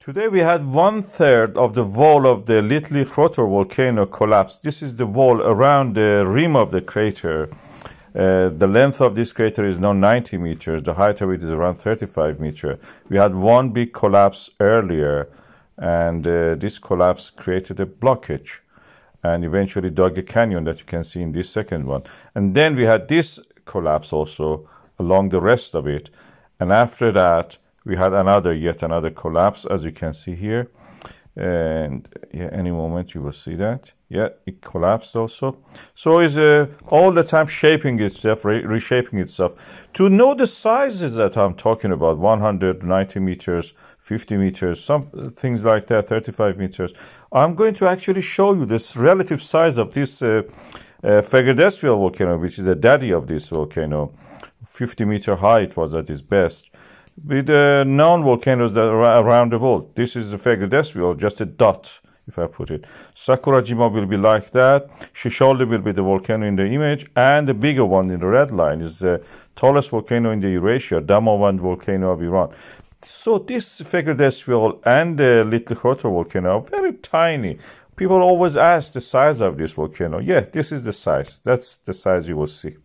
Today we had one third of the wall of the Litli Hrútur volcano collapse. This is the wall around the rim of the crater. Uh, the length of this crater is now 90 meters. The height of it is around 35 meters. We had one big collapse earlier, and uh, this collapse created a blockage and eventually dug a canyon that you can see in this second one. And then we had this collapse also along the rest of it. And after that, we had another, yet another collapse, as you can see here. And yeah, any moment you will see that. Yeah, it collapsed also. So it's uh, all the time shaping itself, re reshaping itself. To know the sizes that I'm talking about, 190 meters, 50 meters, some things like that, 35 meters, I'm going to actually show you this relative size of this uh, uh, volcano, which is the daddy of this volcano. 50 meter high it was at its best with the known volcanoes that are around the world. This is the Fagradalsfjall, just a dot, if I put it. Sakurajima will be like that. Shishaldin will be the volcano in the image, and the bigger one in the red line is the tallest volcano in the Eurasia, Damavand volcano of Iran. So this Fagradalsfjall and the Little Hrútur volcano are very tiny. People always ask the size of this volcano. Yeah, this is the size. That's the size you will see.